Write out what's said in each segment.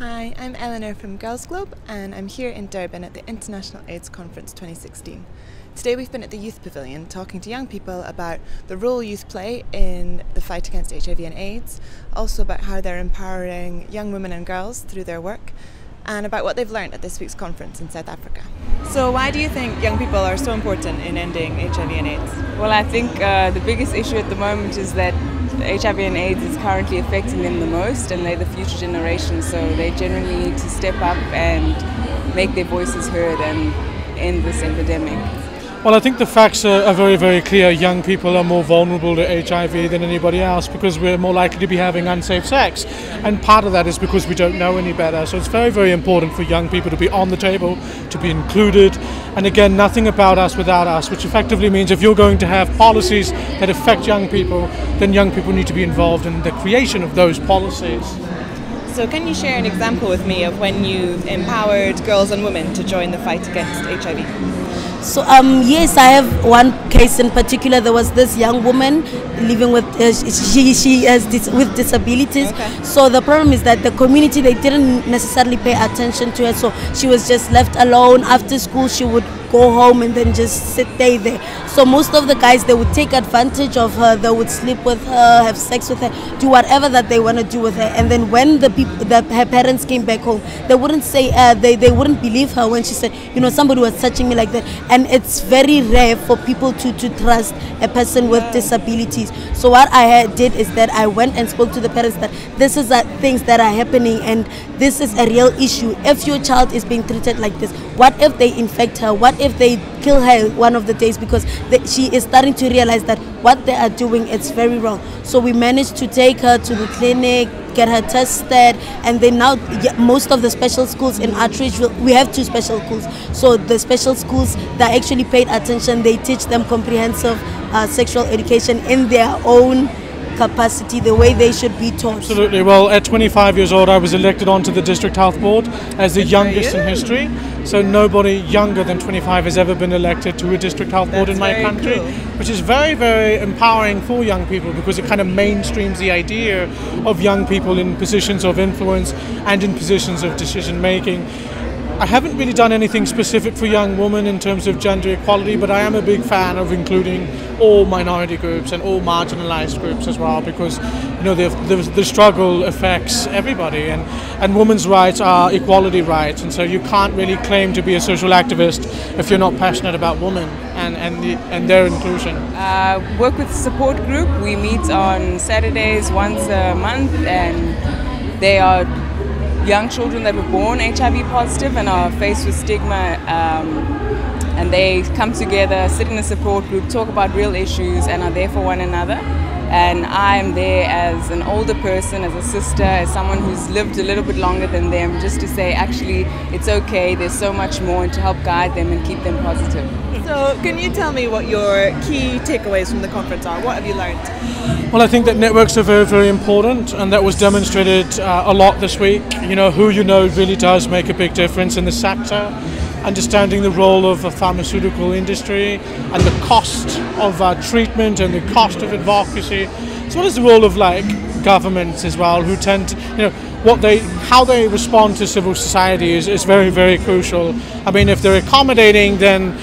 Hi, I'm Eleanor from Girls Globe and I'm here in Durban at the International AIDS Conference 2016. Today we've been at the Youth Pavilion talking to young people about the role youth play in the fight against HIV and AIDS, also about how they're empowering young women and girls through their work, and about what they've learned at this week's conference in South Africa. So, why do you think young people are so important in ending HIV and AIDS? Well, I think uh, the biggest issue at the moment is that HIV and AIDS is currently affecting them the most, and they're the future generation, so they generally need to step up and make their voices heard and end this epidemic. Well, I think the facts are, are, very, very clear. Young people are more vulnerable to HIV than anybody else because we're more likely to be having unsafe sex. And part of that is because we don't know any better. So it's very, very important for young people to be on the table, to be included. And again, nothing about us without us, which effectively means if you're going to have policies that affect young people, then young people need to be involved in the creation of those policies. So, can you share an example with me of when you empowered girls and women to join the fight against HIV? So um, yes, I have one case in particular. There was this young woman living with uh, she she has dis- with disabilities. Okay. So the problem is that the community they didn't necessarily pay attention to her. So she was just left alone after school. She would go home and then just sit there there. So most of the guys they would take advantage of her. They would sleep with her, have sex with her, do whatever that they want to do with her. And then when the people, the, her parents came back home, they wouldn't say uh, they they wouldn't believe her when she said, you know, somebody was touching me like that. And it's very rare for people to to trust a person with disabilities. So what I did is that I went and spoke to the parents that this is uh, things that are happening and this is a real issue. If your child is being treated like this, what if they infect her? What if they kill her one of the days because she is starting to realize that what they are doing is very wrong. So we managed to take her to the clinic, get her tested, and then now most of the special schools in Atteridgeville, we have two special schools. So the special schools that actually paid attention, they teach them comprehensive uh, sexual education in their own capacity the way they should be taught. Absolutely. Well, at 25 years old, I was elected onto the district health board as the youngest in history. So nobody younger than 25 has ever been elected to a district health board That's in my country, cool. which is very, very empowering for young people because it kind of mainstreams the idea of young people in positions of influence and in positions of decision making. I haven't really done anything specific for young women in terms of gender equality, but I am a big fan of including all minority groups and all marginalized groups as well, because you know the, the, the struggle affects everybody, and, and women's rights are equality rights, and so you can't really claim to be a social activist if you're not passionate about women and and, the, and their inclusion. Uh, work with support group. We meet on Saturdays once a month, and they are young children that were born HIV positive and are faced with stigma. Um, and they come together, sit in a support group, talk about real issues, and are there for one another. And I am there as an older person, as a sister, as someone who's lived a little bit longer than them, just to say, actually, it's okay, there's so much more, and to help guide them and keep them positive. So, can you tell me what your key takeaways from the conference are? What have you learned? Well, I think that networks are very, very important, and that was demonstrated uh, a lot this week. You know, who you know really does make a big difference in the sector. Understanding the role of the pharmaceutical industry and the cost of uh, treatment and the cost of advocacy, as well as the role of like governments as well, who tend, to, you know, what they, how they respond to civil society is, is very, very crucial. I mean, if they're accommodating, then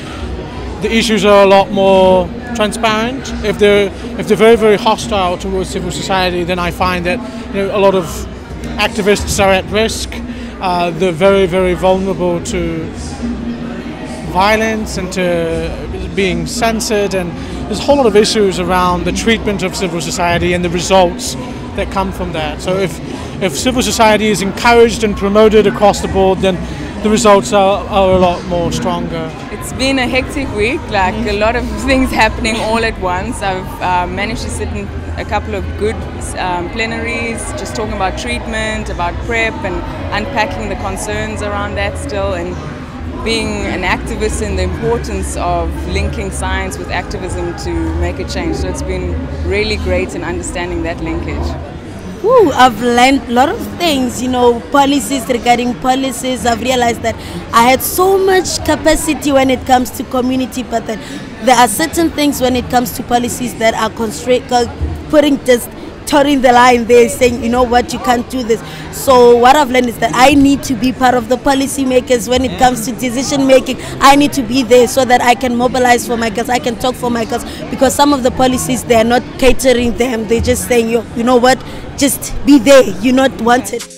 the issues are a lot more transparent. If they're if they're very very hostile towards civil society, then I find that you know a lot of activists are at risk. Uh, they're very very vulnerable to violence and to being censored, and there's a whole lot of issues around the treatment of civil society and the results that come from that. So if if civil society is encouraged and promoted across the board, then the results are, are a lot more stronger. It's been a hectic week, like a lot of things happening all at once. I've uh, managed to sit in a couple of good um, plenaries, just talking about treatment, about PrEP, and unpacking the concerns around that still, and being an activist in the importance of linking science with activism to make a change. So it's been really great in understanding that linkage. Ooh, I've learned a lot of things, you know, policies regarding policies. I've realized that I had so much capacity when it comes to community, but there are certain things when it comes to policies that are constraint, uh, putting just toting the line there saying you know what? You can't do this. So what i've learned is that i need to be part of the policy makers when it comes to decision making. I need to be there so that i can mobilize for my girls i can talk for my girls because some of the policies they're not catering them. They're just saying you, you know what? Just be there. You're not wanted